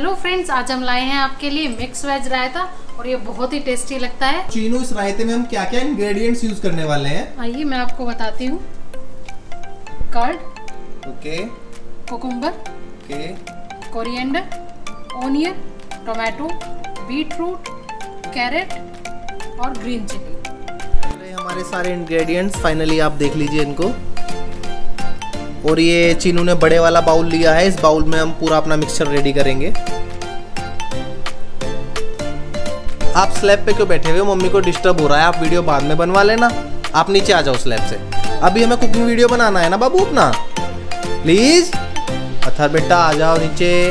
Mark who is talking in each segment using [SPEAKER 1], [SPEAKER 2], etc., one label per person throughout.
[SPEAKER 1] Hello friends आज हम लाए हैं आपके लिए मिक्स वेज रायता और ये बहुत ही टेस्टी लगता है।
[SPEAKER 2] चीनू इस रायते में हम क्या क्या इंग्रेडिएंट्स यूज़ करने वाले हैं?
[SPEAKER 1] आइए मैं आपको बताती हूँ। Curd
[SPEAKER 2] okay
[SPEAKER 1] cucumber
[SPEAKER 2] okay
[SPEAKER 1] coriander onion tomato beetroot carrot और ग्रीन चिली
[SPEAKER 2] हमारे सारे इंग्रेडिएंट्स फाइनली आप देख लीजिए इनको। और ये चीनू ने बड़े वाला बाउल लिया है। इस बाउल में हम पूरा अपना मिक्सचर रेडी करेंगे। आप स्लैब पे क्यों बैठे हुए मम्मी को डिस्टर्ब हो रहा है। आप वीडियो बाद में बनवा लेना। आप नीचे आ जाओ स्लैब से। अभी हमें कुकिंग वीडियो बनाना है ना बाबू अपना? प्लीज़ अथर बेटा, आ जाओ नीचे।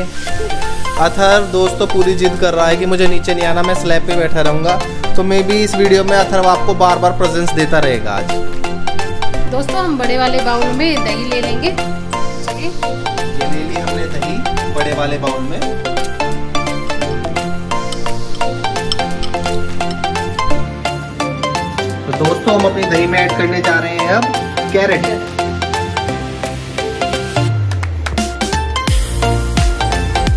[SPEAKER 2] अथर, दोस्त तो पूरी जिद कर रहा है कि मुझे नीचे नहीं आना। मैं स्लैब पे बैठा रहूँगा। तो मे भी इस वीडियो में अथर आपको बार बार प्रेजेंस देता रहेगा आज।
[SPEAKER 1] दोस्तों हम बड़े वाले बाउल में दही ले लेंगे।
[SPEAKER 2] ये ले ली हमने दही बड़े वाले बाउल में। तो दोस्तों हम अपनी दही में ऐड करने जा रहे हैं अब कैरेट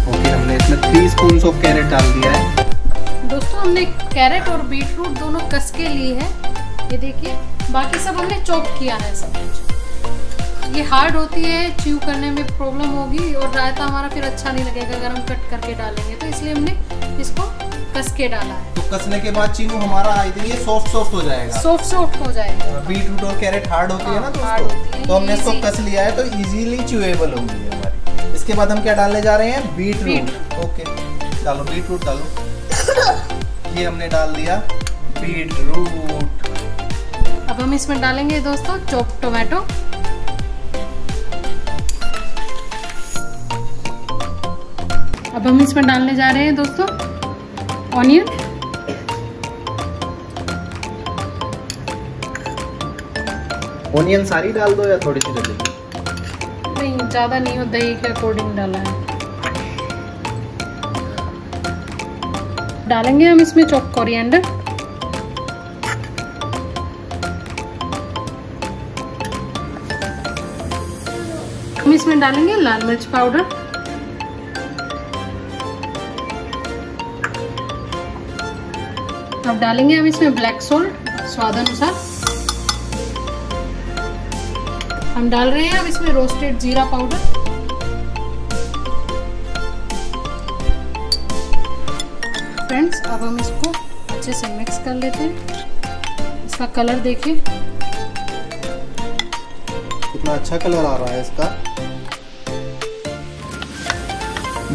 [SPEAKER 2] ओके हमने इसमें थ्री स्पून ऑफ़ कैरेट डाल दिया है।
[SPEAKER 1] दोस्तों हमने कैरेट और बीट रूट दोनों कस के लिए है। ये देखिए बाकी सब हमने चॉप किया है सब कुछ। ये हार्ड होती है च्यू करने में प्रॉब्लम होगी और रायता हमारा फिर अच्छा नहीं लगेगा अगर हम कट करके डालेंगे। तो इसलिए हमने इसको कस के डाला है।
[SPEAKER 2] तो कसने के बाद चीनू हमारा आई थिंक ये सॉफ्ट सॉफ्ट हो जाएगा।
[SPEAKER 1] सॉफ्ट सॉफ्ट हो जाएगा।
[SPEAKER 2] बीटरूट और कैरेट हार्ड होती है ना
[SPEAKER 1] हाँ,
[SPEAKER 2] दोस्तों? तो हमने इसको कस लिया है तो इजीली च्यूएबल होंगी हमारी। इसके बाद हम क्या डालने जा रहे हैं? बीट रूट ओके डालो बीट रूट डालो। ये हमने डाल दिया। बीट रूट
[SPEAKER 1] हम इसमें डालेंगे दोस्तों चॉप टोमेटो। अब हम इसमें डालने जा रहे हैं दोस्तों ऑनियन।
[SPEAKER 2] ओनियन सारी डाल दो या थोड़ी सी डाली
[SPEAKER 1] नहीं ज़्यादा नहीं हो दही के अकॉर्डिंग डाला है। डालेंगे हम इसमें चॉप कोरिएंडर इसमें डालेंगे लाल मिर्च पाउडर। अब डालेंगे हम इसमें ब्लैक सोल्ट स्वाद अनुसार। हम डाल रहे हैं अब इसमें रोस्टेड जीरा पाउडर। फ्रेंड्स, अब हम इसको अच्छे से मिक्स कर लेते हैं। इसका कलर देखिए।
[SPEAKER 2] कितना अच्छा कलर आ रहा है इसका।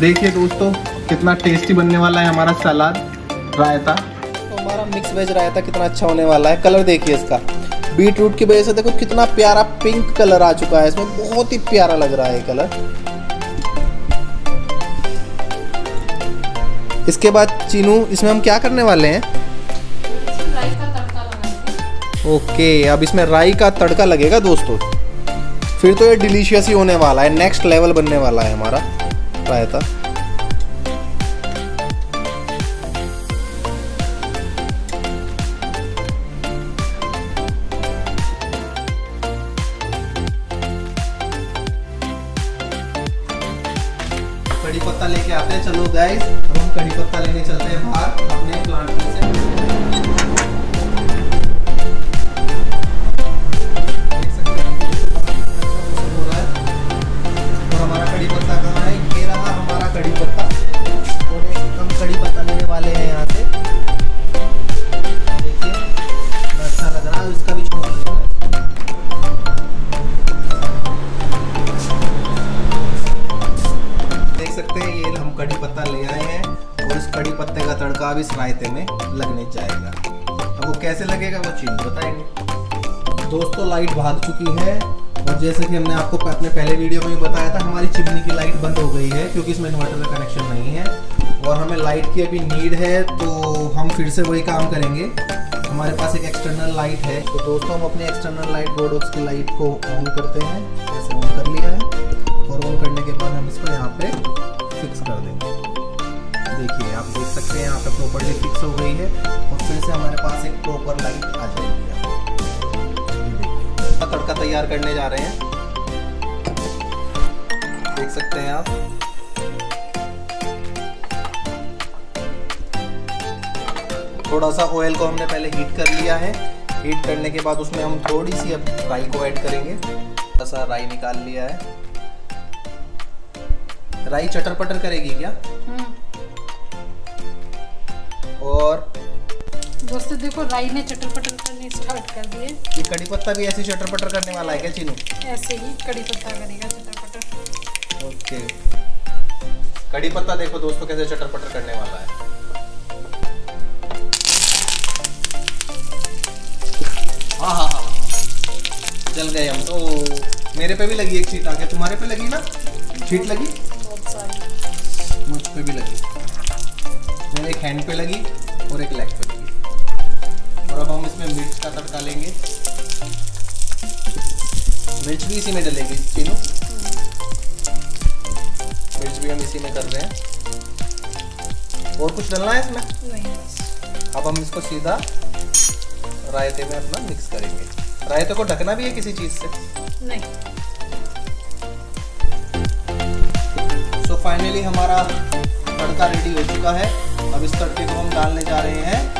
[SPEAKER 2] देखिए दोस्तों, कितना टेस्टी बनने वाला है हमारा सलाद, रायता। तो हमारा मिक्स वेज रायता कितना अच्छा होने वाला है। कलर देखिए इसका। बीट रूट की वजह से देखो कितना प्यारा पिंक कलर आ चुका है। इसमें बहुत ही प्यारा लग रहा है कलर इसके बाद चीनू, इसमें हम क्या करने वाले हैं? ओके अब इसमें राई का तड़का लगेगा दोस्तों। फिर तो ये डिलीशियस ही होने वाला है। नेक्स्ट लेवल बनने वाला है हमारा। रायता कड़ी पत्ता लेके आते हैं। चलो गाइस हम कड़ी पत्ता लेने चलते हैं बाहर, अपने प्लांट में से। अब इस रायते में लगने जाएगा। अब वो कैसे लगेगा, वो चीज़ बताएँगे। दोस्तों लाइट भाग चुकी है। और जैसे कि हमने आपको अपने पहले वीडियो में बताया था, हमारी चिमनी की लाइट बंद हो गई है, क्योंकि इसमें इन्वर्टर का कनेक्शन नहीं है। और हमें लाइट की अभी नीड है तो हम फिर से वही काम करेंगे। हमारे पास एक एक्सटर्नल लाइट है। तो दोस्तों, हम अपने एक्सटर्नल लाइट बोर्डॉक्स की लाइट को ऑन करते हैं। ऐसे ऑन कर लिया है। रहे हैं। देख सकते हैं आप। थोड़ा सा ऑयल को हमने पहले हीट कर लिया है। हीट करने के बाद उसमें हम थोड़ी सी अब राई को ऐड करेंगे। थोड़ा सा राई निकाल लिया है। राई चटर पटर करेगी क्या?
[SPEAKER 1] हम्म।
[SPEAKER 2] और
[SPEAKER 1] दोस्तों देखो राई ने चटर पटर करने स्टार्ट कर दिए।
[SPEAKER 2] ये कड़ी पत्ता भी ऐसे चटर पटर करने वाला है क्या चीनू?
[SPEAKER 1] ऐसे ही कड़ी पत्ता करेगा चटर पटर
[SPEAKER 2] ओके। कड़ी पत्ता देखो दोस्तों कैसे चटर पटर करने वाला है। हाँ हाँ हाँ। जल गए हम तो। मेरे पे भी लगी एक चीट आके। तुम्हारे पे लगी ना? चीट लगी? मुझ पे भी लगी। मेरे एक हैंड पे लगी। का तड़का लेंगे। मिर्च भी इसी में डलेगी तीनों। मिर्च भी हम इसी में कर रहे हैं। और कुछ डलना है इसमें?
[SPEAKER 1] नहीं।
[SPEAKER 2] अब हम इसको सीधा रायते में अपना मिक्स करेंगे। रायते को ढकना भी है किसी चीज़ से?
[SPEAKER 1] नहीं।
[SPEAKER 2] सो so फाइनली हमारा तड़का रेडी हो चुका है। अब इस तड़के को हम डालने जा रहे हैं।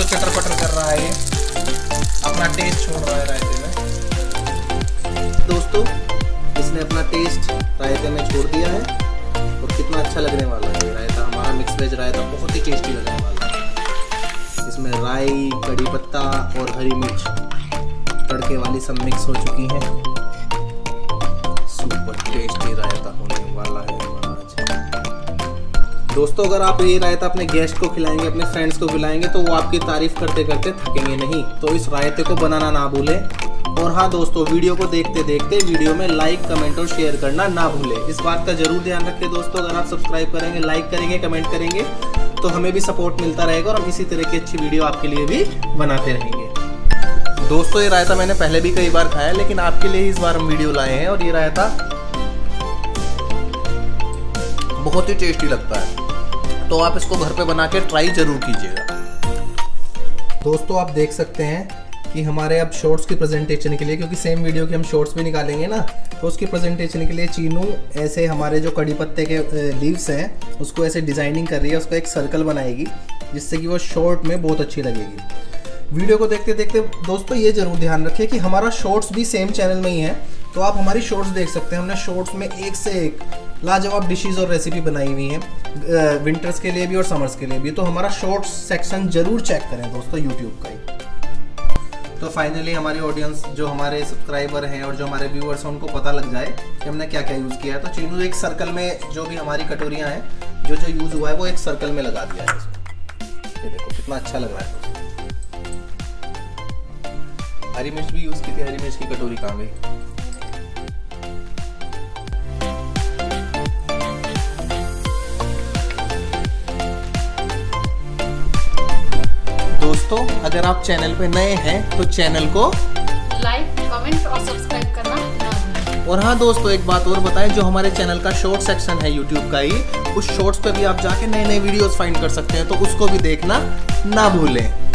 [SPEAKER 2] दोस्तों चटर पटर कर रहा है अपना टेस्ट छोड़ रहा है रायते में। दोस्तों, इसने अपना टेस्ट रायते में छोड़ दिया है और कितना अच्छा लगने वाला है रायता। हमारा मिक्स वेज रायता बहुत ही टेस्टी लगने वाला है। इसमें राई, कड़ी पत्ता और हरी मिर्च तड़के वाली सब मिक्स हो चुकी हैं। सुपर टेस्टी रायता होने वाला है। दोस्तों, अगर आप ये रायता अपने गेस्ट को खिलाएँगे, अपने फ्रेंड्स को खिलाएँगे तो वो आपकी तारीफ़ करते करते थकेंगे नहीं। तो इस रायते को बनाना ना भूलें। और हाँ दोस्तों, वीडियो को देखते देखते वीडियो में लाइक कमेंट और शेयर करना ना भूलें। इस बात का ज़रूर ध्यान रखें दोस्तों, अगर आप सब्सक्राइब करेंगे लाइक करेंगे कमेंट करेंगे तो हमें भी सपोर्ट मिलता रहेगा और हम इसी तरह की अच्छी वीडियो आपके लिए भी बनाते रहेंगे। दोस्तों, ये रायता मैंने पहले भी कई बार खाया लेकिन आपके लिए इस बार हम वीडियो लाए हैं और ये रायता बहुत ही टेस्टी लगता है। तो आप इसको घर पे बना के ट्राई ज़रूर कीजिएगा। दोस्तों, आप देख सकते हैं कि हमारे अब शॉर्ट्स की प्रेजेंटेशन के लिए, क्योंकि सेम वीडियो की हम शॉर्ट्स भी निकालेंगे ना तो उसकी प्रेजेंटेशन के लिए चीनू ऐसे हमारे जो कड़ी पत्ते के लीव्स हैं, उसको ऐसे डिज़ाइनिंग कर रही है, उसका एक सर्कल बनाएगी, जिससे कि वो शॉर्ट में बहुत अच्छी लगेगी। वीडियो को देखते देखते, दोस्तों, ये ज़रूर ध्यान रखिए कि हमारा शॉर्ट्स भी सेम चैनल में ही है तो आप हमारी शॉर्ट्स देख सकते हैं। हमने शॉर्ट्स में एक से एक लाजवाब डिशेज और रेसिपी बनाई हुई हैं विंटर्स के लिए भी और समर्स के लिए भी। तो हमारा शॉर्ट सेक्शन ज़रूर चेक करें दोस्तों यूट्यूब का ही। तो फाइनली हमारी ऑडियंस जो हमारे सब्सक्राइबर हैं और जो हमारे व्यूअर्स हैं, उनको पता लग जाए कि हमने क्या क्या यूज़ किया है। तो चीनू एक सर्कल में जो भी हमारी कटोरियाँ हैं, जो जो यूज़ हुआ है, वो एक सर्कल में लगा दिया है ये देखो, कितना अच्छा लग रहा है हरी मिर्च भी यूज़ की थी, हरी मिर्च की कटोरी कहाँ गई? दोस्तों अगर आप चैनल पे नए हैं तो चैनल को
[SPEAKER 1] लाइक कमेंट और सब्सक्राइब करना ना
[SPEAKER 2] और हाँ दोस्तों एक बात और बताएँ जो हमारे चैनल का शॉर्ट सेक्शन है यूट्यूब का ही उस शॉर्ट्स पे भी आप जाके नए नए वीडियोस फाइंड कर सकते हैं तो उसको भी देखना ना भूलें।